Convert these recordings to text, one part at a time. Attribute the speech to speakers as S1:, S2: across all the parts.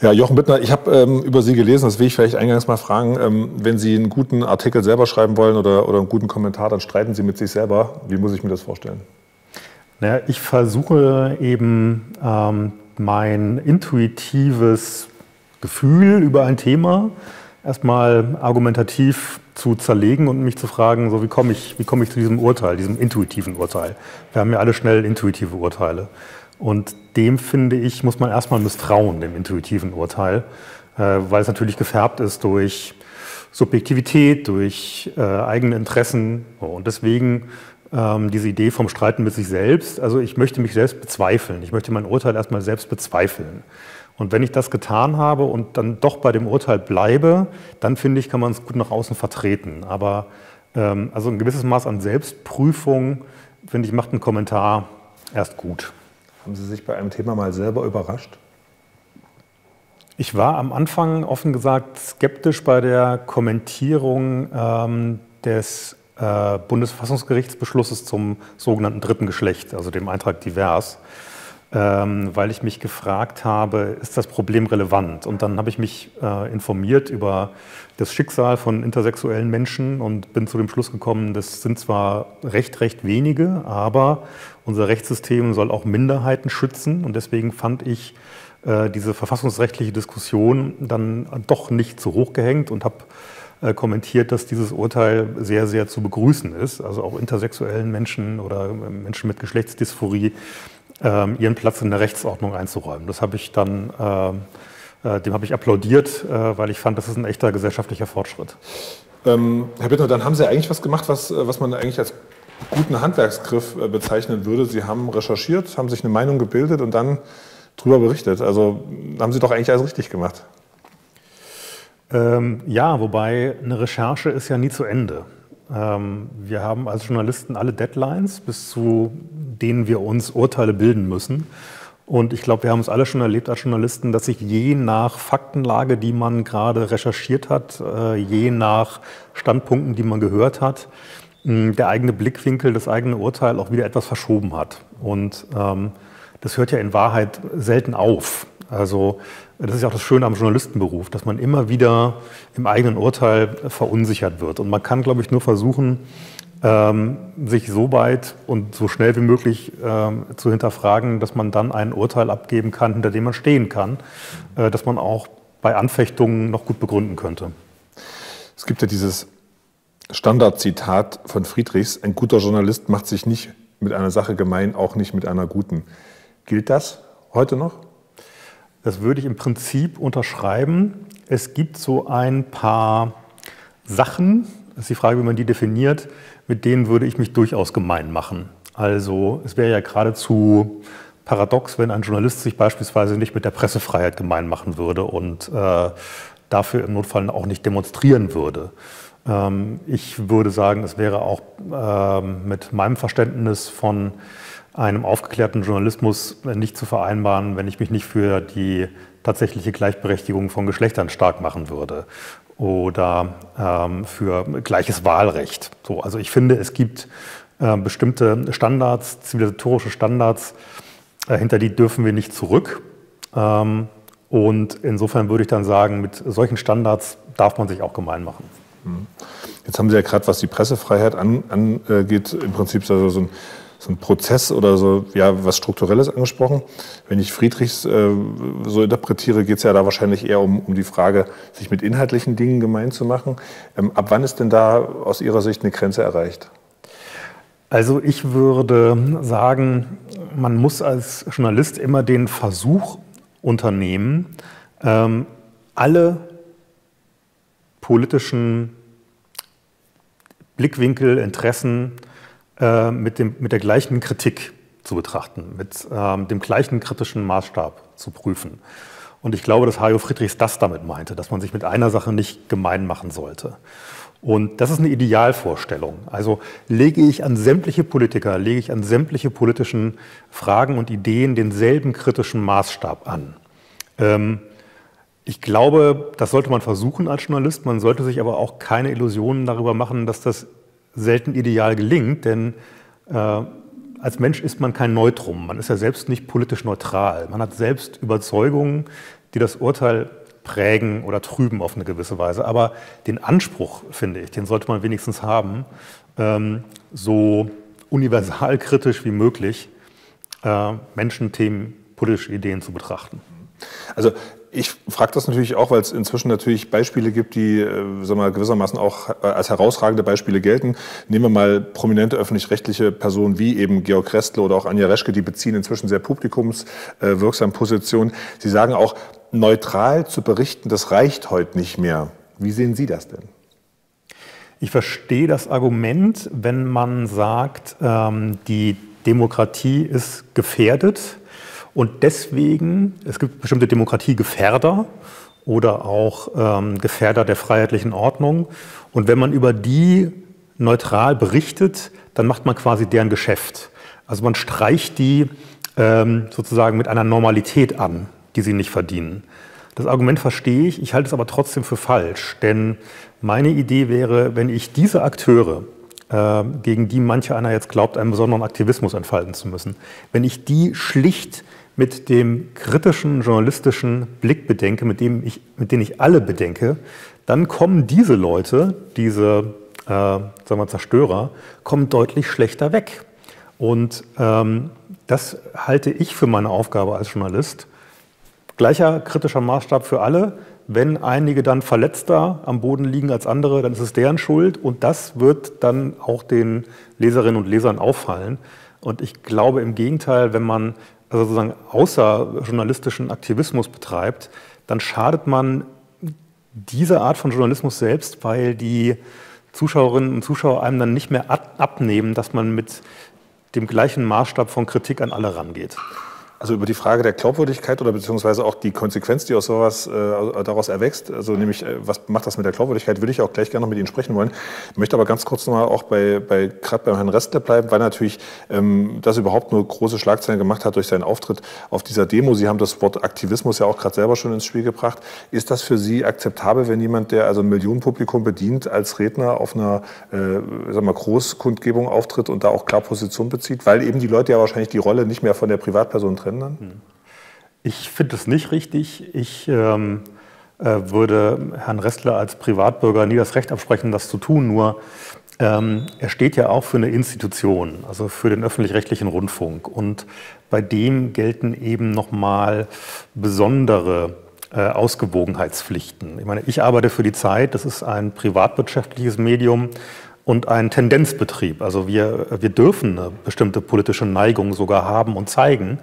S1: Ja, Jochen Bittner, ich habe ähm, über Sie gelesen, das will ich vielleicht eingangs mal fragen. Ähm, wenn Sie einen guten Artikel selber schreiben wollen oder, oder einen guten Kommentar, dann streiten Sie mit sich selber. Wie muss ich mir das vorstellen?
S2: Naja, ich versuche eben ähm, mein intuitives Gefühl über ein Thema erstmal argumentativ zu zerlegen und mich zu fragen, so wie komme ich, wie komme ich zu diesem Urteil, diesem intuitiven Urteil. Wir haben ja alle schnell intuitive Urteile. Und dem finde ich, muss man erstmal misstrauen, dem intuitiven Urteil, äh, weil es natürlich gefärbt ist durch Subjektivität, durch äh, eigene Interessen. Und deswegen ähm, diese Idee vom Streiten mit sich selbst, also ich möchte mich selbst bezweifeln. Ich möchte mein Urteil erstmal selbst bezweifeln. Und wenn ich das getan habe und dann doch bei dem Urteil bleibe, dann finde ich, kann man es gut nach außen vertreten. Aber ähm, also ein gewisses Maß an Selbstprüfung, finde ich, macht ein Kommentar erst gut.
S1: Haben Sie sich bei einem Thema mal selber überrascht?
S2: Ich war am Anfang offen gesagt skeptisch bei der Kommentierung ähm, des äh, Bundesverfassungsgerichtsbeschlusses zum sogenannten dritten Geschlecht, also dem Eintrag divers weil ich mich gefragt habe, ist das Problem relevant? Und dann habe ich mich äh, informiert über das Schicksal von intersexuellen Menschen und bin zu dem Schluss gekommen, das sind zwar recht, recht wenige, aber unser Rechtssystem soll auch Minderheiten schützen. Und deswegen fand ich äh, diese verfassungsrechtliche Diskussion dann doch nicht zu hoch gehängt und habe äh, kommentiert, dass dieses Urteil sehr, sehr zu begrüßen ist. Also auch intersexuellen Menschen oder Menschen mit Geschlechtsdysphorie ähm, ihren Platz in der Rechtsordnung einzuräumen. Das habe ich dann, ähm, äh, dem habe ich applaudiert, äh, weil ich fand, das ist ein echter gesellschaftlicher Fortschritt.
S1: Ähm, Herr Bittner, dann haben Sie eigentlich was gemacht, was, äh, was man eigentlich als guten Handwerksgriff äh, bezeichnen würde. Sie haben recherchiert, haben sich eine Meinung gebildet und dann darüber berichtet. Also haben Sie doch eigentlich alles richtig gemacht.
S2: Ähm, ja, wobei eine Recherche ist ja nie zu Ende. Ähm, wir haben als Journalisten alle Deadlines, bis zu denen wir uns Urteile bilden müssen. Und ich glaube, wir haben es alle schon erlebt als Journalisten, dass sich je nach Faktenlage, die man gerade recherchiert hat, äh, je nach Standpunkten, die man gehört hat, der eigene Blickwinkel, das eigene Urteil auch wieder etwas verschoben hat. Und ähm, das hört ja in Wahrheit selten auf. Also das ist ja auch das Schöne am Journalistenberuf, dass man immer wieder im eigenen Urteil verunsichert wird. Und man kann, glaube ich, nur versuchen, ähm, sich so weit und so schnell wie möglich ähm, zu hinterfragen, dass man dann ein Urteil abgeben kann, hinter dem man stehen kann, äh, dass man auch bei Anfechtungen noch gut begründen könnte.
S1: Es gibt ja dieses Standardzitat von Friedrichs, ein guter Journalist macht sich nicht mit einer Sache gemein, auch nicht mit einer guten. Gilt das heute noch?
S2: Das würde ich im Prinzip unterschreiben. Es gibt so ein paar Sachen, das ist die Frage, wie man die definiert, mit denen würde ich mich durchaus gemein machen. Also es wäre ja geradezu paradox, wenn ein Journalist sich beispielsweise nicht mit der Pressefreiheit gemein machen würde und äh, dafür im Notfall auch nicht demonstrieren würde. Ähm, ich würde sagen, es wäre auch äh, mit meinem Verständnis von einem aufgeklärten Journalismus nicht zu vereinbaren, wenn ich mich nicht für die tatsächliche Gleichberechtigung von Geschlechtern stark machen würde oder ähm, für gleiches Wahlrecht. So, also ich finde, es gibt äh, bestimmte Standards, zivilisatorische Standards, äh, hinter die dürfen wir nicht zurück. Ähm, und insofern würde ich dann sagen, mit solchen Standards darf man sich auch gemein machen.
S1: Mhm. Jetzt haben Sie ja gerade, was die Pressefreiheit angeht, an, im Prinzip so ein so ein Prozess oder so, ja, was Strukturelles angesprochen. Wenn ich Friedrichs äh, so interpretiere, geht es ja da wahrscheinlich eher um, um die Frage, sich mit inhaltlichen Dingen gemein zu machen. Ähm, ab wann ist denn da aus Ihrer Sicht eine Grenze erreicht?
S2: Also ich würde sagen, man muss als Journalist immer den Versuch unternehmen, ähm, alle politischen Blickwinkel, Interessen äh, mit, dem, mit der gleichen Kritik zu betrachten, mit ähm, dem gleichen kritischen Maßstab zu prüfen. Und ich glaube, dass Hajo Friedrichs das damit meinte, dass man sich mit einer Sache nicht gemein machen sollte. Und das ist eine Idealvorstellung. Also lege ich an sämtliche Politiker, lege ich an sämtliche politischen Fragen und Ideen denselben kritischen Maßstab an. Ähm, ich glaube, das sollte man versuchen als Journalist. Man sollte sich aber auch keine Illusionen darüber machen, dass das selten ideal gelingt, denn äh, als Mensch ist man kein Neutrum, man ist ja selbst nicht politisch neutral. Man hat selbst Überzeugungen, die das Urteil prägen oder trüben auf eine gewisse Weise. Aber den Anspruch, finde ich, den sollte man wenigstens haben, ähm, so universalkritisch wie möglich äh, Menschen, Themen, politische Ideen zu betrachten.
S1: Also ich frage das natürlich auch, weil es inzwischen natürlich Beispiele gibt, die äh, sagen wir, gewissermaßen auch äh, als herausragende Beispiele gelten. Nehmen wir mal prominente öffentlich-rechtliche Personen wie eben Georg Restle oder auch Anja Reschke, die beziehen inzwischen sehr publikumswirksam Positionen. Sie sagen auch, neutral zu berichten, das reicht heute nicht mehr. Wie sehen Sie das denn?
S2: Ich verstehe das Argument, wenn man sagt, ähm, die Demokratie ist gefährdet und deswegen, es gibt bestimmte Demokratiegefährder oder auch ähm, Gefährder der freiheitlichen Ordnung. Und wenn man über die neutral berichtet, dann macht man quasi deren Geschäft. Also man streicht die ähm, sozusagen mit einer Normalität an, die sie nicht verdienen. Das Argument verstehe ich, ich halte es aber trotzdem für falsch, denn meine Idee wäre, wenn ich diese Akteure, äh, gegen die manche einer jetzt glaubt, einen besonderen Aktivismus entfalten zu müssen, wenn ich die schlicht mit dem kritischen journalistischen Blick bedenke, mit dem ich, mit dem ich alle bedenke, dann kommen diese Leute, diese äh, sagen wir Zerstörer, kommen deutlich schlechter weg. Und ähm, das halte ich für meine Aufgabe als Journalist. Gleicher kritischer Maßstab für alle. Wenn einige dann verletzter am Boden liegen als andere, dann ist es deren Schuld. Und das wird dann auch den Leserinnen und Lesern auffallen. Und ich glaube im Gegenteil, wenn man also sozusagen außerjournalistischen Aktivismus betreibt, dann schadet man dieser Art von Journalismus selbst, weil die Zuschauerinnen und Zuschauer einem dann nicht mehr abnehmen, dass man mit dem gleichen Maßstab von Kritik an alle rangeht.
S1: Also über die Frage der Glaubwürdigkeit oder beziehungsweise auch die Konsequenz, die aus sowas äh, daraus erwächst, also nämlich äh, was macht das mit der Glaubwürdigkeit, würde ich auch gleich gerne noch mit Ihnen sprechen wollen. Ich möchte aber ganz kurz nochmal auch bei, bei gerade beim Herrn Restler bleiben, weil natürlich ähm, das überhaupt nur große Schlagzeilen gemacht hat durch seinen Auftritt auf dieser Demo. Sie haben das Wort Aktivismus ja auch gerade selber schon ins Spiel gebracht. Ist das für Sie akzeptabel, wenn jemand, der also ein Millionenpublikum bedient, als Redner auf einer äh, sag mal, Großkundgebung auftritt und da auch klar Position bezieht, weil eben die Leute ja wahrscheinlich die Rolle nicht mehr von der Privatperson trennen? Dann? Hm.
S2: Ich finde es nicht richtig. Ich ähm, äh, würde Herrn Restler als Privatbürger nie das Recht absprechen, das zu tun. Nur ähm, er steht ja auch für eine Institution, also für den öffentlich-rechtlichen Rundfunk. Und bei dem gelten eben nochmal besondere äh, Ausgewogenheitspflichten. Ich meine, ich arbeite für die Zeit, das ist ein privatwirtschaftliches Medium und ein Tendenzbetrieb. Also wir, wir dürfen eine bestimmte politische Neigung sogar haben und zeigen.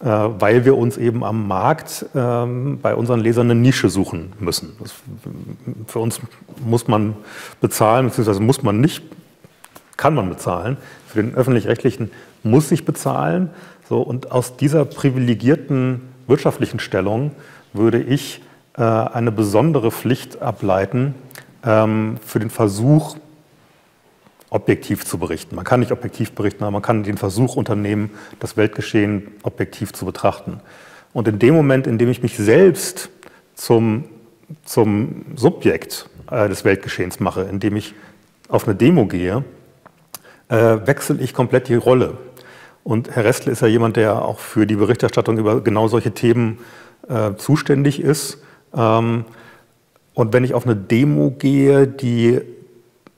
S2: Äh, weil wir uns eben am Markt ähm, bei unseren Lesern eine Nische suchen müssen. Das, für uns muss man bezahlen, beziehungsweise muss man nicht, kann man bezahlen. Für den öffentlich-rechtlichen muss ich bezahlen. So, und aus dieser privilegierten wirtschaftlichen Stellung würde ich äh, eine besondere Pflicht ableiten ähm, für den Versuch, objektiv zu berichten. Man kann nicht objektiv berichten, aber man kann den Versuch unternehmen, das Weltgeschehen objektiv zu betrachten. Und in dem Moment, in dem ich mich selbst zum, zum Subjekt äh, des Weltgeschehens mache, indem ich auf eine Demo gehe, äh, wechsle ich komplett die Rolle. Und Herr Restle ist ja jemand, der auch für die Berichterstattung über genau solche Themen äh, zuständig ist. Ähm, und wenn ich auf eine Demo gehe, die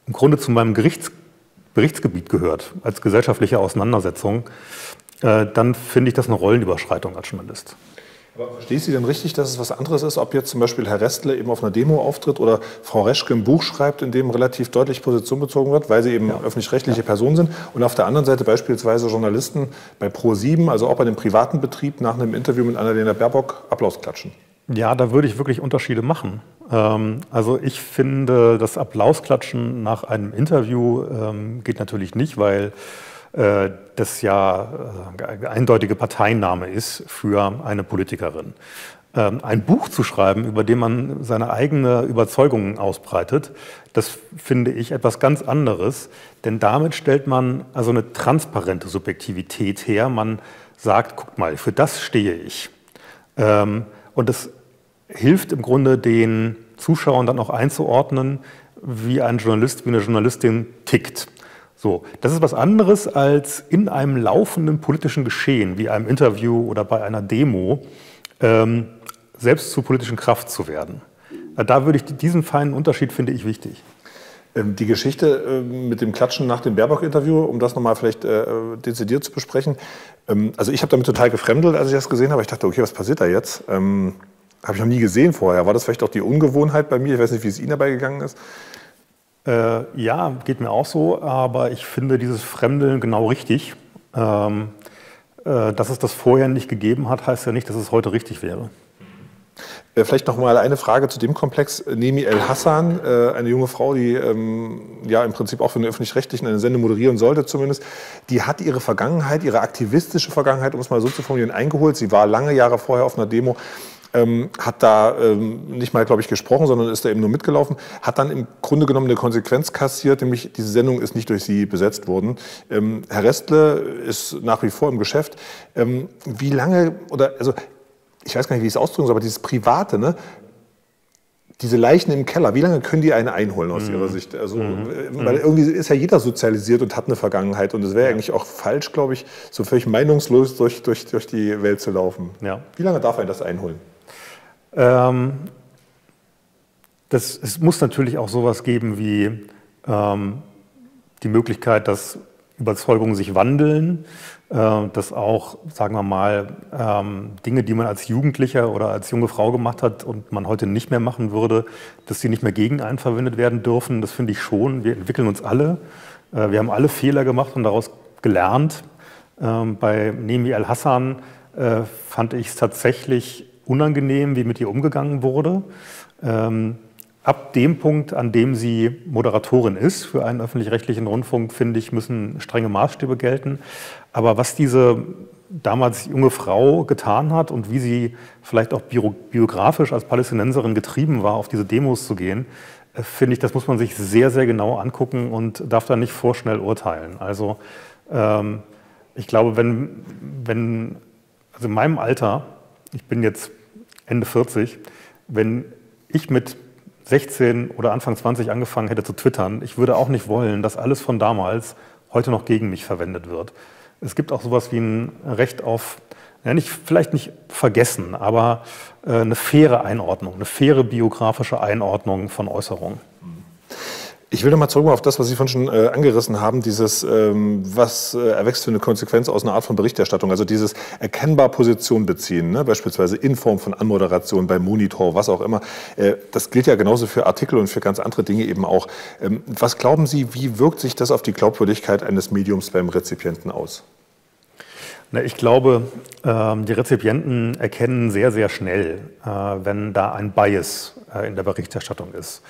S2: im Grunde zu meinem Gerichts Berichtsgebiet gehört, als gesellschaftliche Auseinandersetzung, äh, dann finde ich das eine Rollenüberschreitung als Journalist.
S1: Aber verstehe ich Sie denn richtig, dass es was anderes ist, ob jetzt zum Beispiel Herr Restle eben auf einer Demo auftritt oder Frau Reschke ein Buch schreibt, in dem relativ deutlich Position bezogen wird, weil sie eben ja. öffentlich-rechtliche ja. Personen sind und auf der anderen Seite beispielsweise Journalisten bei Pro7, also auch bei dem privaten Betrieb, nach einem Interview mit Annalena Baerbock Applaus klatschen?
S2: Ja, da würde ich wirklich Unterschiede machen. Ähm, also ich finde, das Applausklatschen nach einem Interview ähm, geht natürlich nicht, weil äh, das ja äh, eindeutige Parteinahme ist für eine Politikerin. Ähm, ein Buch zu schreiben, über dem man seine eigene Überzeugungen ausbreitet, das finde ich etwas ganz anderes, denn damit stellt man also eine transparente Subjektivität her. Man sagt, guck mal, für das stehe ich. Und das hilft im Grunde den Zuschauern dann auch einzuordnen, wie ein Journalist, wie eine Journalistin tickt. So, das ist was anderes als in einem laufenden politischen Geschehen, wie einem Interview oder bei einer Demo, ähm, selbst zur politischen Kraft zu werden. Da würde ich diesen feinen Unterschied finde ich wichtig.
S1: Ähm, die Geschichte ähm, mit dem Klatschen nach dem Baerbock-Interview, um das nochmal vielleicht äh, dezidiert zu besprechen. Ähm, also ich habe damit total gefremdelt, als ich das gesehen habe. Ich dachte, okay, was passiert da jetzt? Habe ich noch nie gesehen vorher. War das vielleicht auch die Ungewohnheit bei mir? Ich weiß nicht, wie es Ihnen dabei gegangen ist.
S2: Äh, ja, geht mir auch so, aber ich finde dieses Fremdeln genau richtig. Ähm, äh, dass es das vorher nicht gegeben hat, heißt ja nicht, dass es heute richtig wäre.
S1: Äh, vielleicht noch mal eine Frage zu dem Komplex. Nemi El Hassan, äh, eine junge Frau, die ähm, ja im Prinzip auch für den Öffentlich-Rechtlichen eine Sendung moderieren sollte zumindest, die hat ihre Vergangenheit, ihre aktivistische Vergangenheit, um es mal so zu formulieren, eingeholt. Sie war lange Jahre vorher auf einer Demo ähm, hat da ähm, nicht mal, glaube ich, gesprochen, sondern ist da eben nur mitgelaufen, hat dann im Grunde genommen eine Konsequenz kassiert, nämlich diese Sendung ist nicht durch sie besetzt worden. Ähm, Herr Restle ist nach wie vor im Geschäft. Ähm, wie lange, oder also ich weiß gar nicht, wie ich es ausdrücken soll, aber dieses Private, ne? diese Leichen im Keller, wie lange können die eine einholen aus mhm. Ihrer Sicht? Also, mhm. Äh, weil irgendwie ist ja jeder sozialisiert und hat eine Vergangenheit. Und es wäre ja. eigentlich auch falsch, glaube ich, so völlig meinungslos durch, durch, durch die Welt zu laufen. Ja. Wie lange darf er das einholen? Ähm,
S2: das, es muss natürlich auch sowas geben wie ähm, die Möglichkeit, dass Überzeugungen sich wandeln, äh, dass auch, sagen wir mal, ähm, Dinge, die man als Jugendlicher oder als junge Frau gemacht hat und man heute nicht mehr machen würde, dass sie nicht mehr gegen einen verwendet werden dürfen. Das finde ich schon. Wir entwickeln uns alle. Äh, wir haben alle Fehler gemacht und daraus gelernt. Ähm, bei Nemi al-Hassan äh, fand ich es tatsächlich unangenehm, wie mit ihr umgegangen wurde. Ähm, ab dem Punkt, an dem sie Moderatorin ist für einen öffentlich-rechtlichen Rundfunk, finde ich, müssen strenge Maßstäbe gelten. Aber was diese damals junge Frau getan hat und wie sie vielleicht auch biografisch als Palästinenserin getrieben war, auf diese Demos zu gehen, äh, finde ich, das muss man sich sehr, sehr genau angucken und darf da nicht vorschnell urteilen. Also ähm, ich glaube, wenn, wenn, also in meinem Alter, ich bin jetzt Ende 40, wenn ich mit 16 oder Anfang 20 angefangen hätte zu twittern, ich würde auch nicht wollen, dass alles von damals heute noch gegen mich verwendet wird. Es gibt auch sowas wie ein Recht auf, ja, nicht, vielleicht nicht vergessen, aber äh, eine faire Einordnung, eine faire biografische Einordnung von Äußerungen.
S1: Ich will nochmal zurück auf das, was Sie vorhin schon äh, angerissen haben, dieses, ähm, was äh, erwächst für eine Konsequenz aus einer Art von Berichterstattung, also dieses erkennbar Position beziehen, ne? beispielsweise in Form von Anmoderation beim Monitor, was auch immer. Äh, das gilt ja genauso für Artikel und für ganz andere Dinge eben auch. Ähm, was glauben Sie, wie wirkt sich das auf die Glaubwürdigkeit eines Mediums beim Rezipienten aus?
S2: Na, ich glaube, ähm, die Rezipienten erkennen sehr, sehr schnell, äh, wenn da ein Bias äh, in der Berichterstattung ist.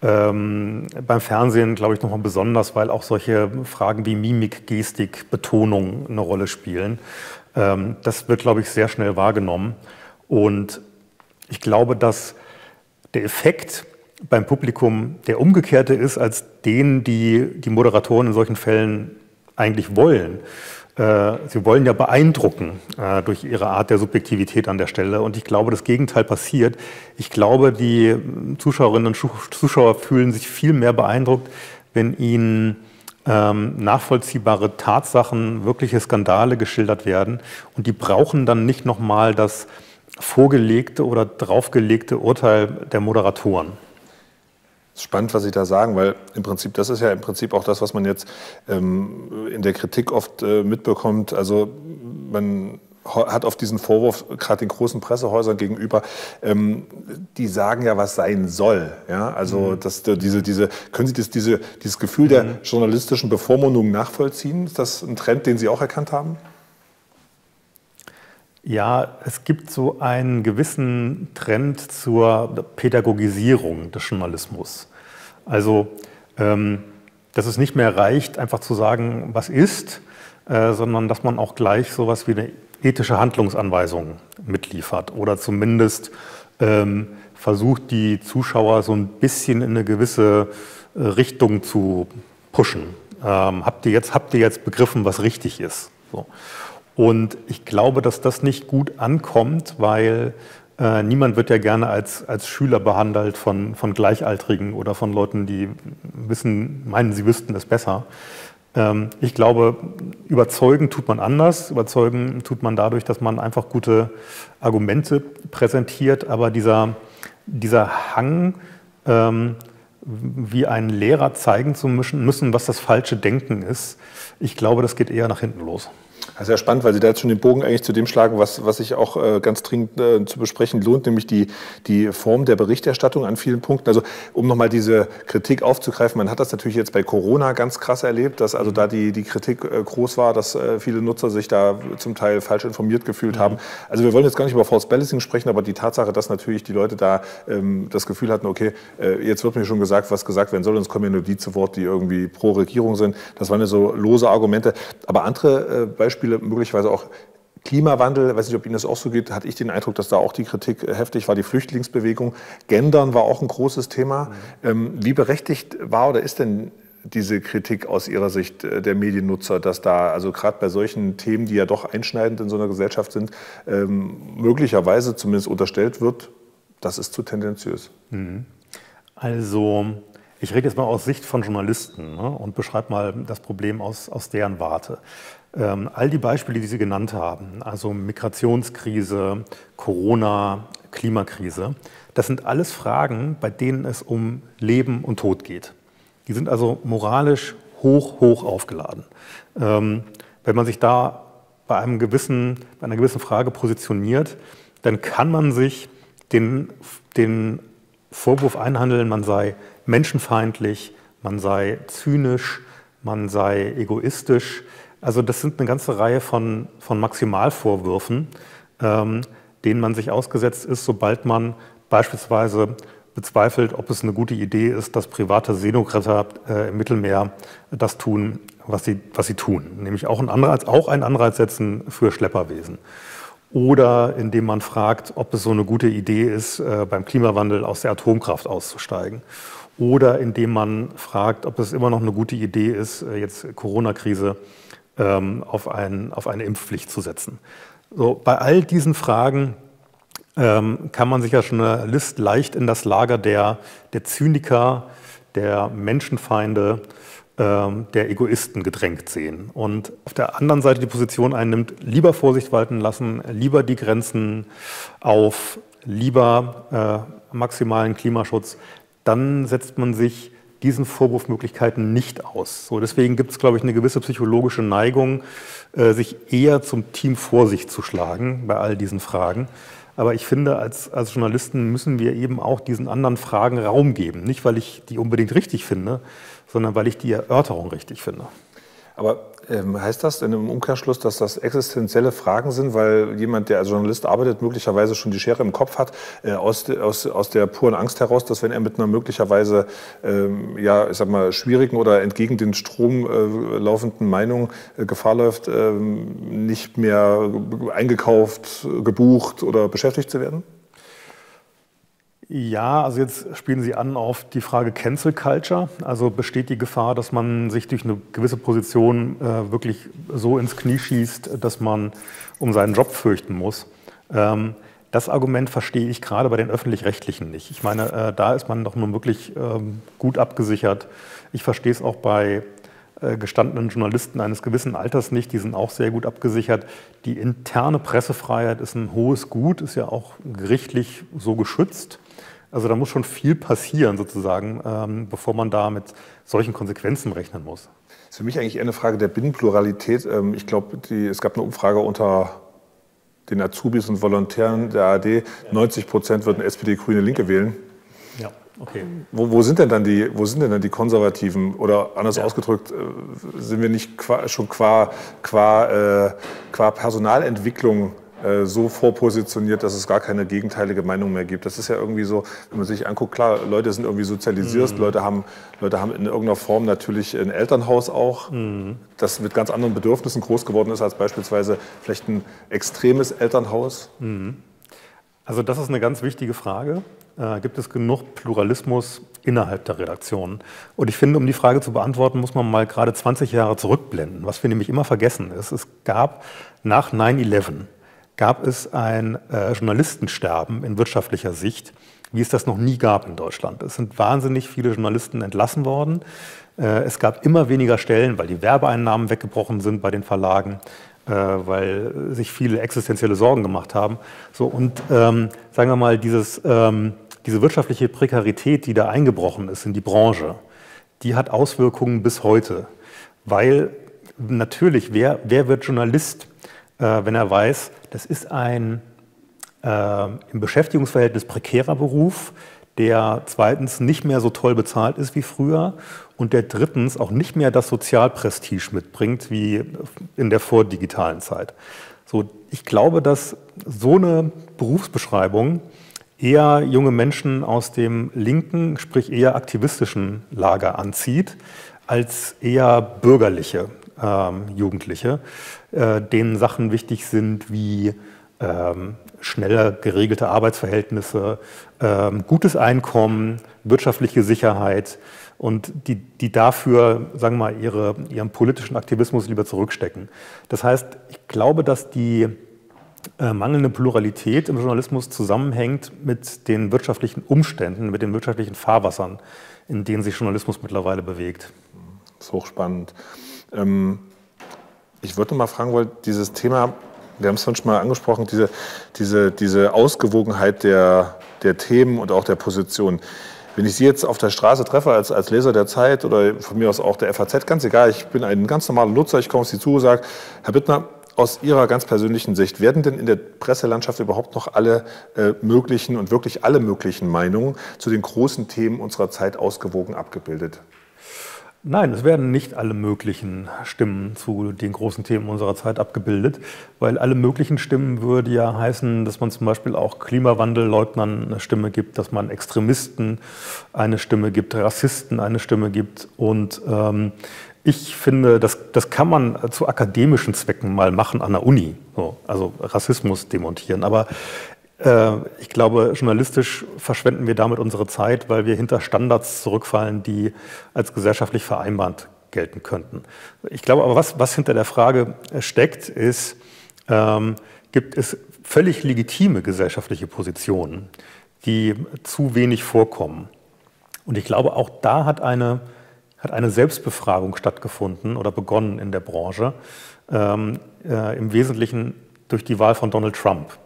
S2: Ähm, beim Fernsehen glaube ich nochmal besonders, weil auch solche Fragen wie Mimik, Gestik, Betonung eine Rolle spielen. Ähm, das wird, glaube ich, sehr schnell wahrgenommen. Und ich glaube, dass der Effekt beim Publikum der umgekehrte ist, als den, die die Moderatoren in solchen Fällen eigentlich wollen. Äh, sie wollen ja beeindrucken äh, durch ihre Art der Subjektivität an der Stelle. Und ich glaube, das Gegenteil passiert. Ich glaube, die Zuschauerinnen und Zuschauer fühlen sich viel mehr beeindruckt, wenn ihnen ähm, nachvollziehbare Tatsachen, wirkliche Skandale geschildert werden. Und die brauchen dann nicht nochmal das vorgelegte oder draufgelegte Urteil der Moderatoren
S1: spannend, was Sie da sagen, weil im Prinzip, das ist ja im Prinzip auch das, was man jetzt ähm, in der Kritik oft äh, mitbekommt. Also man hat auf diesen Vorwurf gerade den großen Pressehäusern gegenüber, ähm, die sagen ja, was sein soll. Ja, also mhm. dass diese, diese, können Sie das, diese, dieses Gefühl mhm. der journalistischen Bevormundung nachvollziehen? Ist das ein Trend, den Sie auch erkannt haben?
S2: Ja, es gibt so einen gewissen Trend zur Pädagogisierung des Journalismus. Also, ähm, dass es nicht mehr reicht, einfach zu sagen, was ist, äh, sondern dass man auch gleich sowas wie eine ethische Handlungsanweisung mitliefert oder zumindest ähm, versucht, die Zuschauer so ein bisschen in eine gewisse äh, Richtung zu pushen. Ähm, habt, ihr jetzt, habt ihr jetzt begriffen, was richtig ist? So. Und ich glaube, dass das nicht gut ankommt, weil äh, niemand wird ja gerne als, als Schüler behandelt von, von Gleichaltrigen oder von Leuten, die wissen, meinen, sie wüssten es besser. Ähm, ich glaube, überzeugen tut man anders. Überzeugen tut man dadurch, dass man einfach gute Argumente präsentiert. Aber dieser, dieser Hang, ähm, wie ein Lehrer zeigen zu müssen, was das falsche Denken ist, ich glaube, das geht eher nach hinten los.
S1: Das ist ja spannend, weil Sie da jetzt schon den Bogen eigentlich zu dem schlagen, was, was sich auch äh, ganz dringend äh, zu besprechen lohnt, nämlich die, die Form der Berichterstattung an vielen Punkten. Also um nochmal diese Kritik aufzugreifen, man hat das natürlich jetzt bei Corona ganz krass erlebt, dass also da die, die Kritik äh, groß war, dass viele Nutzer sich da zum Teil falsch informiert gefühlt mhm. haben. Also wir wollen jetzt gar nicht über False Balancing sprechen, aber die Tatsache, dass natürlich die Leute da ähm, das Gefühl hatten, okay, jetzt wird mir schon gesagt, was gesagt werden soll, und es kommen ja nur die zu Wort, die irgendwie pro Regierung sind. Das waren ja so lose Argumente. Aber andere äh, Beispiele möglicherweise auch Klimawandel, weiß nicht, ob Ihnen das auch so geht, hatte ich den Eindruck, dass da auch die Kritik heftig war, die Flüchtlingsbewegung. Gendern war auch ein großes Thema. Mhm. wie berechtigt war oder ist denn diese Kritik aus Ihrer Sicht äh, der Mediennutzer, dass da, also gerade bei solchen Themen, die ja doch einschneidend in so einer Gesellschaft sind, ähm, möglicherweise zumindest unterstellt wird, das ist zu tendenziös? Mhm.
S2: Also ich rede jetzt mal aus Sicht von Journalisten ne, und beschreibe mal das Problem aus, aus deren Warte. Ähm, all die Beispiele, die Sie genannt haben, also Migrationskrise, Corona, Klimakrise, das sind alles Fragen, bei denen es um Leben und Tod geht. Die sind also moralisch hoch, hoch aufgeladen. Ähm, wenn man sich da bei, einem gewissen, bei einer gewissen Frage positioniert, dann kann man sich den, den Vorwurf einhandeln, man sei menschenfeindlich, man sei zynisch, man sei egoistisch. Also das sind eine ganze Reihe von, von Maximalvorwürfen, ähm, denen man sich ausgesetzt ist, sobald man beispielsweise bezweifelt, ob es eine gute Idee ist, dass private Seenotretter äh, im Mittelmeer das tun, was sie, was sie tun. Nämlich auch, ein Anreiz, auch einen Anreiz setzen für Schlepperwesen. Oder indem man fragt, ob es so eine gute Idee ist, äh, beim Klimawandel aus der Atomkraft auszusteigen. Oder indem man fragt, ob es immer noch eine gute Idee ist, äh, jetzt Corona-Krise ähm, auf, ein, auf eine Impfpflicht zu setzen. So, bei all diesen Fragen ähm, kann man sich als Journalist leicht in das Lager der, der Zyniker, der Menschenfeinde, ähm, der Egoisten gedrängt sehen. Und auf der anderen Seite die Position einnimmt, lieber Vorsicht walten lassen, lieber die Grenzen auf, lieber äh, maximalen Klimaschutz, dann setzt man sich diesen Vorwurfmöglichkeiten nicht aus. So, deswegen gibt es, glaube ich, eine gewisse psychologische Neigung, äh, sich eher zum Team Vorsicht zu schlagen bei all diesen Fragen. Aber ich finde, als, als Journalisten müssen wir eben auch diesen anderen Fragen Raum geben. Nicht, weil ich die unbedingt richtig finde, sondern weil ich die Erörterung richtig finde.
S1: Aber ähm, heißt das denn im Umkehrschluss, dass das existenzielle Fragen sind, weil jemand, der als Journalist arbeitet, möglicherweise schon die Schere im Kopf hat, äh, aus, aus, aus der puren Angst heraus, dass wenn er mit einer möglicherweise ähm, ja, ich sag mal, schwierigen oder entgegen den Strom äh, laufenden Meinung äh, Gefahr läuft, ähm, nicht mehr eingekauft, gebucht oder beschäftigt zu werden?
S2: Ja, also jetzt spielen Sie an auf die Frage Cancel Culture. Also besteht die Gefahr, dass man sich durch eine gewisse Position äh, wirklich so ins Knie schießt, dass man um seinen Job fürchten muss. Ähm, das Argument verstehe ich gerade bei den öffentlich-rechtlichen nicht. Ich meine, äh, da ist man doch nun wirklich ähm, gut abgesichert. Ich verstehe es auch bei gestandenen Journalisten eines gewissen Alters nicht. Die sind auch sehr gut abgesichert. Die interne Pressefreiheit ist ein hohes Gut, ist ja auch gerichtlich so geschützt. Also da muss schon viel passieren sozusagen, ähm, bevor man da mit solchen Konsequenzen rechnen muss.
S1: Das ist für mich eigentlich eher eine Frage der Binnenpluralität. Ähm, ich glaube, es gab eine Umfrage unter den Azubis und Volontären der ARD. 90 Prozent würden SPD, Grüne, Linke wählen. Ja, okay. Wo, wo, sind denn dann die, wo sind denn dann die Konservativen? Oder anders ja. ausgedrückt, äh, sind wir nicht qua, schon qua, qua, äh, qua Personalentwicklung äh, so vorpositioniert, dass es gar keine gegenteilige Meinung mehr gibt. Das ist ja irgendwie so, wenn man sich anguckt, klar, Leute sind irgendwie sozialisiert, mhm. Leute, haben, Leute haben in irgendeiner Form natürlich ein Elternhaus auch, mhm. das mit ganz anderen Bedürfnissen groß geworden ist als beispielsweise vielleicht ein extremes Elternhaus. Mhm.
S2: Also das ist eine ganz wichtige Frage. Äh, gibt es genug Pluralismus innerhalb der Redaktion? Und ich finde, um die Frage zu beantworten, muss man mal gerade 20 Jahre zurückblenden. Was wir nämlich immer vergessen ist, es gab nach 9-11 gab es ein äh, Journalistensterben in wirtschaftlicher Sicht, wie es das noch nie gab in Deutschland. Es sind wahnsinnig viele Journalisten entlassen worden. Äh, es gab immer weniger Stellen, weil die Werbeeinnahmen weggebrochen sind bei den Verlagen, weil sich viele existenzielle Sorgen gemacht haben. So, und ähm, sagen wir mal, dieses, ähm, diese wirtschaftliche Prekarität, die da eingebrochen ist in die Branche, die hat Auswirkungen bis heute. Weil natürlich, wer, wer wird Journalist, äh, wenn er weiß, das ist ein äh, im Beschäftigungsverhältnis prekärer Beruf, der zweitens nicht mehr so toll bezahlt ist wie früher und der drittens auch nicht mehr das Sozialprestige mitbringt wie in der vordigitalen Zeit. So, ich glaube, dass so eine Berufsbeschreibung eher junge Menschen aus dem linken, sprich eher aktivistischen Lager anzieht, als eher bürgerliche ähm, Jugendliche, äh, denen Sachen wichtig sind wie ähm, schneller geregelte Arbeitsverhältnisse, ähm, gutes Einkommen, wirtschaftliche Sicherheit und die, die dafür, sagen wir mal, ihre, ihren politischen Aktivismus lieber zurückstecken. Das heißt, ich glaube, dass die äh, mangelnde Pluralität im Journalismus zusammenhängt mit den wirtschaftlichen Umständen, mit den wirtschaftlichen Fahrwassern, in denen sich Journalismus mittlerweile bewegt.
S1: Das ist hochspannend. Ähm, ich würde mal fragen, weil dieses Thema wir haben es schon mal angesprochen, diese, diese, diese Ausgewogenheit der, der Themen und auch der Positionen. Wenn ich Sie jetzt auf der Straße treffe als, als Leser der Zeit oder von mir aus auch der FAZ, ganz egal, ich bin ein ganz normaler Nutzer, ich komme auf Sie zu und sage, Herr Bittner, aus Ihrer ganz persönlichen Sicht, werden denn in der Presselandschaft überhaupt noch alle äh, möglichen und wirklich alle möglichen Meinungen zu den großen Themen unserer Zeit ausgewogen abgebildet?
S2: Nein, es werden nicht alle möglichen Stimmen zu den großen Themen unserer Zeit abgebildet, weil alle möglichen Stimmen würde ja heißen, dass man zum Beispiel auch Klimawandelleugnern eine Stimme gibt, dass man Extremisten eine Stimme gibt, Rassisten eine Stimme gibt. Und ähm, ich finde, das, das kann man zu akademischen Zwecken mal machen an der Uni, so, also Rassismus demontieren. Aber ich glaube, journalistisch verschwenden wir damit unsere Zeit, weil wir hinter Standards zurückfallen, die als gesellschaftlich vereinbart gelten könnten. Ich glaube aber, was, was hinter der Frage steckt, ist, ähm, gibt es völlig legitime gesellschaftliche Positionen, die zu wenig vorkommen. Und ich glaube, auch da hat eine, hat eine Selbstbefragung stattgefunden oder begonnen in der Branche, ähm, äh, im Wesentlichen durch die Wahl von Donald Trump.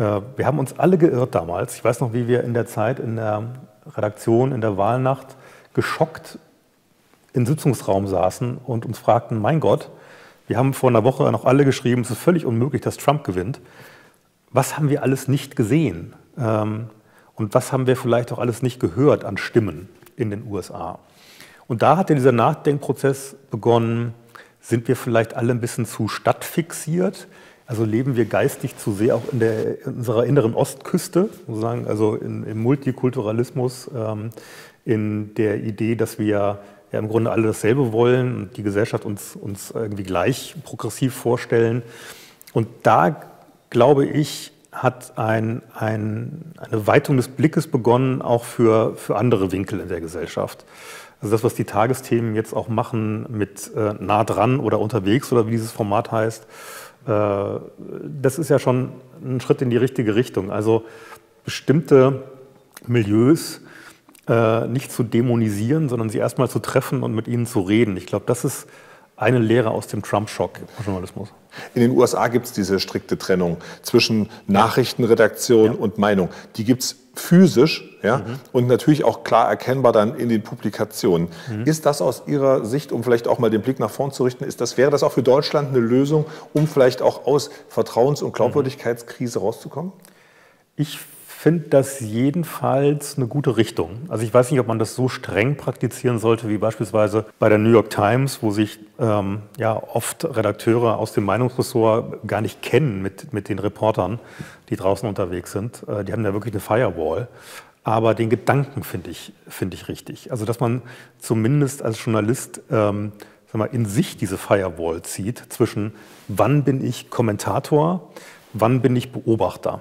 S2: Äh, wir haben uns alle geirrt damals. Ich weiß noch, wie wir in der Zeit in der Redaktion in der Wahlnacht geschockt im Sitzungsraum saßen und uns fragten, mein Gott, wir haben vor einer Woche noch alle geschrieben, es ist völlig unmöglich, dass Trump gewinnt. Was haben wir alles nicht gesehen? Ähm, und was haben wir vielleicht auch alles nicht gehört an Stimmen in den USA? Und da hat ja dieser Nachdenkprozess begonnen, sind wir vielleicht alle ein bisschen zu stadtfixiert? Also leben wir geistig zu sehr auch in, der, in unserer inneren Ostküste, sozusagen, also in, im Multikulturalismus, ähm, in der Idee, dass wir ja im Grunde alle dasselbe wollen und die Gesellschaft uns, uns irgendwie gleich progressiv vorstellen. Und da, glaube ich, hat ein, ein, eine Weitung des Blickes begonnen, auch für, für andere Winkel in der Gesellschaft. Also das, was die Tagesthemen jetzt auch machen mit äh, nah dran oder unterwegs oder wie dieses Format heißt, das ist ja schon ein Schritt in die richtige Richtung. Also bestimmte Milieus äh, nicht zu dämonisieren, sondern sie erstmal zu treffen und mit ihnen zu reden. Ich glaube, das ist eine Lehre aus dem Trump-Schock im Journalismus.
S1: In den USA gibt es diese strikte Trennung zwischen Nachrichtenredaktion ja. und Meinung. Die gibt es physisch ja, mhm. und natürlich auch klar erkennbar dann in den Publikationen. Mhm. Ist das aus Ihrer Sicht, um vielleicht auch mal den Blick nach vorn zu richten, ist das, wäre das auch für Deutschland eine Lösung, um vielleicht auch aus Vertrauens- und Glaubwürdigkeitskrise rauszukommen?
S2: Ich finde das jedenfalls eine gute Richtung. Also ich weiß nicht, ob man das so streng praktizieren sollte wie beispielsweise bei der New York Times, wo sich ähm, ja oft Redakteure aus dem Meinungsressort gar nicht kennen mit, mit den Reportern, die draußen unterwegs sind. Äh, die haben ja wirklich eine Firewall. Aber den Gedanken finde ich, find ich richtig. Also dass man zumindest als Journalist ähm, sag mal, in sich diese Firewall zieht zwischen wann bin ich Kommentator, wann bin ich Beobachter.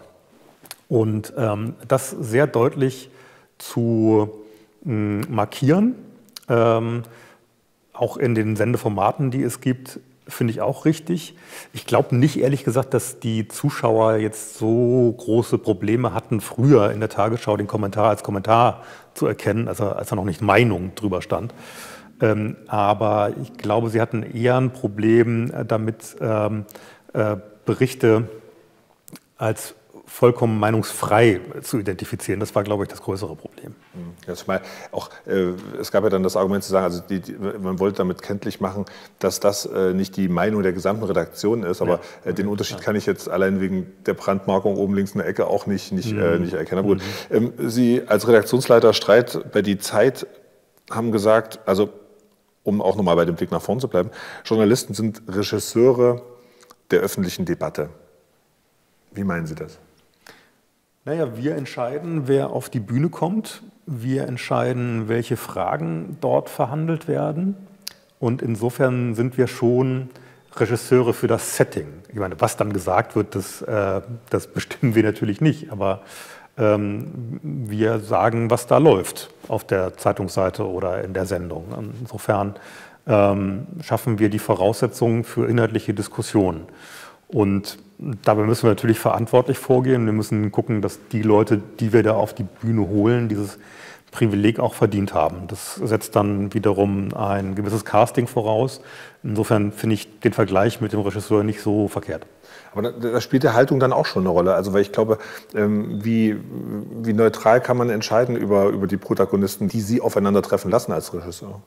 S2: Und ähm, das sehr deutlich zu mh, hm, markieren, ähm, auch in den Sendeformaten, die es gibt, finde ich auch richtig. Ich glaube nicht, ehrlich gesagt, dass die Zuschauer jetzt so große Probleme hatten, früher in der Tagesschau den Kommentar als Kommentar zu erkennen, also als da noch nicht Meinung drüber stand. Ähm, aber ich glaube, sie hatten eher ein Problem äh, damit, ähm, äh, Berichte als vollkommen meinungsfrei zu identifizieren. Das war, glaube ich, das größere Problem.
S1: Ja, zumal auch, äh, es gab ja dann das Argument zu sagen, also die, die, man wollte damit kenntlich machen, dass das äh, nicht die Meinung der gesamten Redaktion ist, aber ja. äh, den Unterschied kann ich jetzt allein wegen der Brandmarkung oben links in der Ecke auch nicht, nicht, äh, mhm. nicht erkennen. Aber gut, mhm. ähm, Sie als Redaktionsleiter Streit bei Die Zeit haben gesagt, also um auch nochmal bei dem Blick nach vorn zu bleiben, Journalisten sind Regisseure der öffentlichen Debatte. Wie meinen Sie das?
S2: Naja, wir entscheiden, wer auf die Bühne kommt. Wir entscheiden, welche Fragen dort verhandelt werden. Und insofern sind wir schon Regisseure für das Setting. Ich meine, was dann gesagt wird, das, äh, das bestimmen wir natürlich nicht. Aber ähm, wir sagen, was da läuft auf der Zeitungsseite oder in der Sendung. Insofern ähm, schaffen wir die Voraussetzungen für inhaltliche Diskussionen. Und dabei müssen wir natürlich verantwortlich vorgehen. Wir müssen gucken, dass die Leute, die wir da auf die Bühne holen, dieses Privileg auch verdient haben. Das setzt dann wiederum ein gewisses Casting voraus. Insofern finde ich den Vergleich mit dem Regisseur nicht so verkehrt.
S1: Aber da, da, spielt die Haltung dann auch schon eine Rolle. Also weil ich glaube, ähm, wie, wie neutral kann man entscheiden über, über die Protagonisten, die Sie aufeinandertreffen lassen als Regisseur?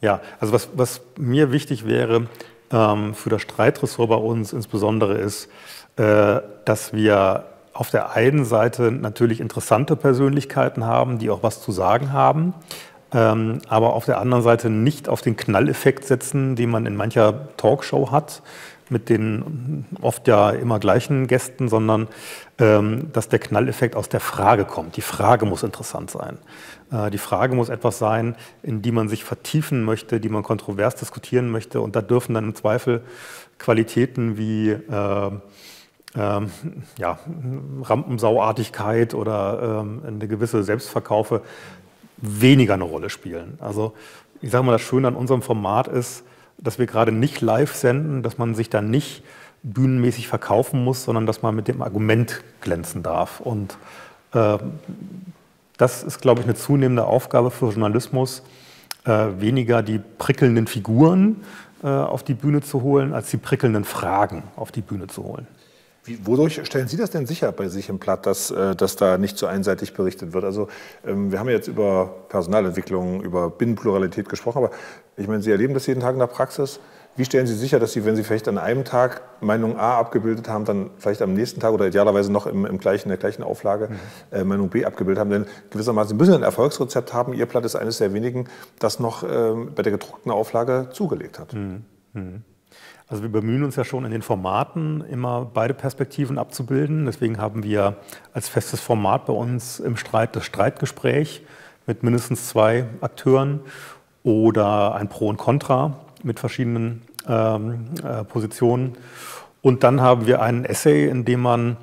S2: Ja, also was, was mir wichtig wäre, für das Streitressort bei uns insbesondere ist, äh, dass wir auf der einen Seite natürlich interessante Persönlichkeiten haben, die auch was zu sagen haben, ähm, aber auf der anderen Seite nicht auf den Knalleffekt setzen, den man in mancher Talkshow hat, mit den oft ja immer gleichen Gästen, sondern ähm, dass der Knalleffekt aus der Frage kommt. Die Frage muss interessant sein. Äh, die Frage muss etwas sein, in die man sich vertiefen möchte, die man kontrovers diskutieren möchte. Und da dürfen dann im Zweifel Qualitäten wie äh, äh, ja, Rampensauartigkeit oder äh, eine gewisse Selbstverkaufe weniger eine Rolle spielen. Also ich sage mal, das Schöne an unserem Format ist, dass wir gerade nicht live senden, dass man sich dann nicht bühnenmäßig verkaufen muss, sondern dass man mit dem Argument glänzen darf. Und äh, das ist, glaube ich, eine zunehmende Aufgabe für Journalismus, äh, weniger die prickelnden Figuren äh, auf die Bühne zu holen, als die prickelnden Fragen auf die Bühne zu holen.
S1: Wie, wodurch stellen Sie das denn sicher bei sich im Platt, dass, äh, dass da nicht so einseitig berichtet wird? Also ähm, wir haben jetzt über Personalentwicklung, über Binnenpluralität gesprochen, aber ich meine, Sie erleben das jeden Tag in der Praxis. Wie stellen Sie sicher, dass Sie, wenn Sie vielleicht an einem Tag Meinung A abgebildet haben, dann vielleicht am nächsten Tag oder idealerweise noch im, im gleichen, in der gleichen Auflage mhm. äh, Meinung B abgebildet haben? Denn gewissermaßen Sie müssen ein Erfolgsrezept haben. Ihr Blatt ist eines der wenigen, das noch äh, bei der gedruckten Auflage zugelegt hat. Mhm.
S2: Mhm. Also wir bemühen uns ja schon in den Formaten immer beide Perspektiven abzubilden. Deswegen haben wir als festes Format bei uns im Streit das Streitgespräch mit mindestens zwei Akteuren oder ein Pro und Contra mit verschiedenen ähm, äh, Positionen. Und dann haben wir einen Essay, in dem man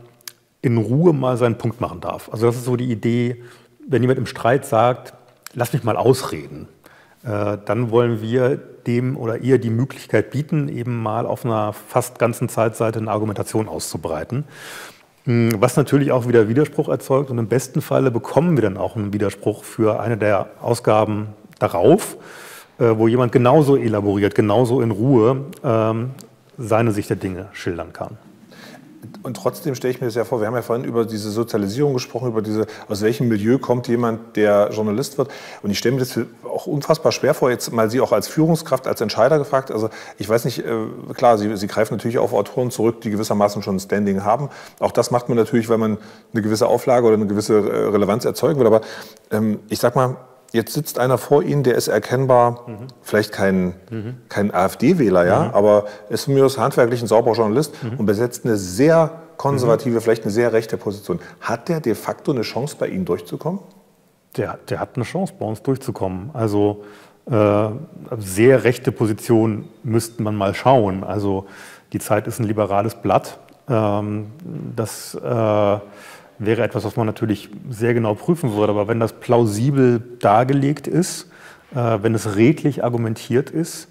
S2: in Ruhe mal seinen Punkt machen darf. Also das ist so die Idee, wenn jemand im Streit sagt, lass mich mal ausreden, dann wollen wir dem oder ihr die Möglichkeit bieten, eben mal auf einer fast ganzen Zeitseite eine Argumentation auszubreiten. Hm, was natürlich auch wieder Widerspruch erzeugt und im besten Falle bekommen wir dann auch einen Widerspruch für eine der Ausgaben darauf. Äh, wo jemand genauso elaboriert, genauso in Ruhe ähm, seine Sicht der Dinge schildern kann.
S1: Und trotzdem stelle ich mir das ja vor, wir haben ja vorhin über diese Sozialisierung gesprochen, über diese, aus welchem Milieu kommt jemand, der Journalist wird. Und ich stelle mir das auch unfassbar schwer vor, jetzt mal Sie auch als Führungskraft, als Entscheider gefragt. Also ich weiß nicht, äh, klar, Sie, Sie greifen natürlich auf Autoren zurück, die gewissermaßen schon ein Standing haben. Auch das macht man natürlich, weil man eine gewisse Auflage oder eine gewisse äh, Relevanz erzeugen will. Aber ähm, ich sag mal, jetzt sitzt einer vor Ihnen, der ist erkennbar, mhm. vielleicht kein, mhm. kein AfD-Wähler, ja, mhm. aber ist mir handwerklich ein sauberer Journalist mhm. und besetzt eine sehr konservative, mhm. vielleicht eine sehr rechte Position. Hat der de facto eine Chance, bei Ihnen durchzukommen?
S2: Der, der hat eine Chance, bei uns durchzukommen. Also äh, sehr rechte Position müsste man mal schauen. Also die Zeit ist ein liberales Blatt. Ähm, das äh, wäre etwas, was man natürlich sehr genau prüfen würde. Aber wenn das plausibel dargelegt ist, äh, wenn es redlich argumentiert ist,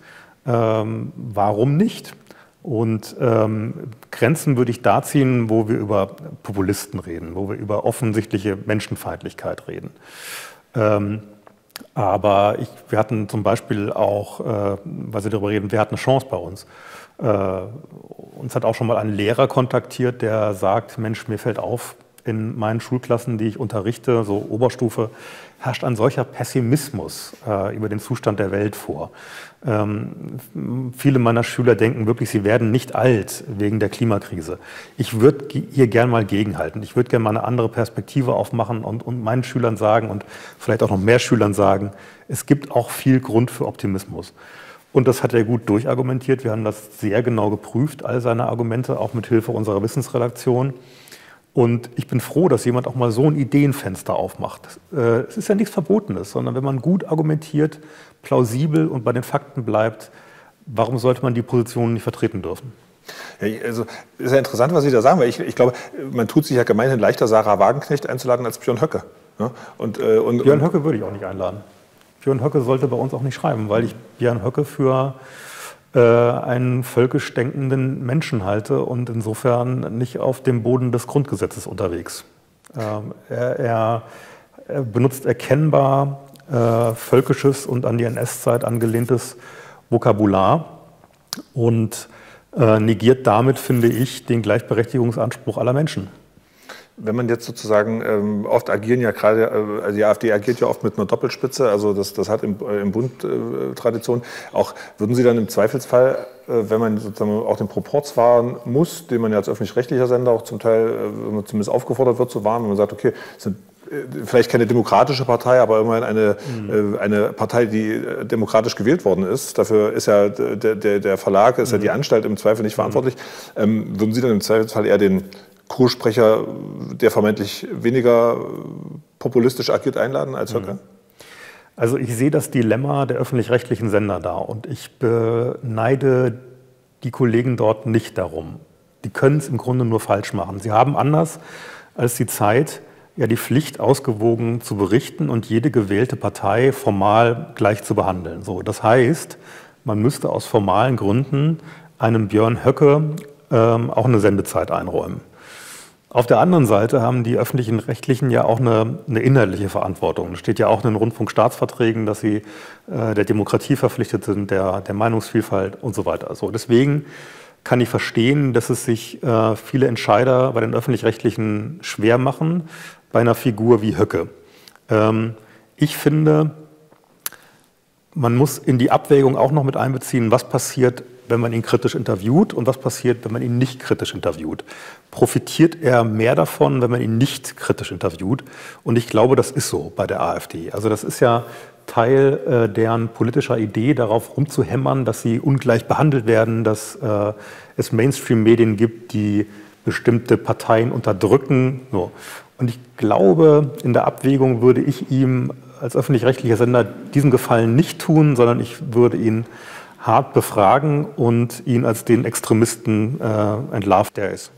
S2: Ähm, warum nicht? Und ähm, Grenzen würde ich da ziehen, wo wir über Populisten reden, wo wir über offensichtliche Menschenfeindlichkeit reden. Ähm, aber ich, wir hatten zum Beispiel auch, äh, weil Sie darüber reden, wer hat eine Chance bei uns? Äh, uns hat auch schon mal ein Lehrer kontaktiert, der sagt, Mensch, mir fällt auf, in meinen Schulklassen, die ich unterrichte, so Oberstufe, herrscht ein solcher Pessimismus äh, über den Zustand der Welt vor. Ähm, viele meiner Schüler denken wirklich, sie werden nicht alt wegen der Klimakrise. Ich würde hier gern mal gegenhalten. Ich würde gerne mal eine andere Perspektive aufmachen und, und meinen Schülern sagen und vielleicht auch noch mehr Schülern sagen, es gibt auch viel Grund für Optimismus. Und das hat er gut durchargumentiert. Wir haben das sehr genau geprüft, all seine Argumente, auch mit Hilfe unserer Wissensredaktion. Und ich bin froh, dass jemand auch mal so ein Ideenfenster aufmacht. Äh, es ist ja nichts Verbotenes, sondern wenn man gut argumentiert, plausibel und bei den Fakten bleibt, warum sollte man die Positionen nicht vertreten dürfen?
S1: Ja, also ist ja interessant, was Sie da sagen, weil ich, ich glaube, man tut sich ja gemeinhin leichter, Sarah Wagenknecht einzuladen als Björn Höcke. Ja?
S2: Und, äh, und, Björn Höcke würde ich auch nicht einladen. Björn Höcke sollte bei uns auch nicht schreiben, weil ich Björn Höcke für einen völkisch denkenden Menschen halte und insofern nicht auf dem Boden des Grundgesetzes unterwegs. Ähm, er, er, er, benutzt erkennbar äh, völkisches und an die NS-Zeit angelehntes Vokabular und äh, negiert damit, finde ich, den Gleichberechtigungsanspruch aller Menschen.
S1: Wenn man jetzt sozusagen, ähm, oft agieren ja gerade, äh, also die AfD agiert ja oft mit einer Doppelspitze, also das, das hat im, äh, im Bund äh, Tradition. Auch würden Sie dann im Zweifelsfall, äh, wenn man sozusagen auch den Proporz wahren muss, den man ja als öffentlich-rechtlicher Sender auch zum Teil äh, zumindest aufgefordert wird zu wahren, wenn man sagt, okay, es sind äh, vielleicht keine demokratische Partei, aber immerhin eine, mhm. eine Partei, die demokratisch gewählt worden ist. Dafür ist ja der, der, der Verlag, ist mhm. ja die mhm. Anstalt im Zweifel nicht verantwortlich. Mhm. Ähm, würden Sie dann im Zweifelsfall eher den Kursprecher, der vermeintlich weniger populistisch agiert, einladen als Höcke? Mhm.
S2: Also ich sehe das Dilemma der öffentlich-rechtlichen Sender da und ich beneide die Kollegen dort nicht darum. Die können es im Grunde nur falsch machen. Sie haben anders als die Zeit ja die Pflicht, ausgewogen zu berichten und jede gewählte Partei formal gleich zu behandeln. So, das heißt, man müsste aus formalen Gründen einem Björn Höcke ähm, auch eine Sendezeit einräumen. Auf der anderen Seite haben die öffentlichen Rechtlichen ja auch eine, eine inhaltliche Verantwortung. Es steht ja auch in den Rundfunkstaatsverträgen, dass sie äh, der Demokratie verpflichtet sind, der, der Meinungsvielfalt und so weiter. So, deswegen kann ich verstehen, dass es sich äh, viele Entscheider bei den öffentlich-rechtlichen schwer machen, bei einer Figur wie Höcke. Ähm, ich finde, man muss in die Abwägung auch noch mit einbeziehen, was passiert, wenn man ihn kritisch interviewt und was passiert, wenn man ihn nicht kritisch interviewt. Profitiert er mehr davon, wenn man ihn nicht kritisch interviewt? Und ich glaube, das ist so bei der AfD. Also das ist ja Teil äh, deren politischer Idee, darauf rumzuhämmern, dass sie ungleich behandelt werden, dass äh, es Mainstream-Medien gibt, die bestimmte Parteien unterdrücken. So. Und ich glaube, in der Abwägung würde ich ihm als öffentlich-rechtlicher Sender diesen Gefallen nicht tun, sondern ich würde ihn hart befragen und ihn als den Extremisten äh, entlarvt, der ist.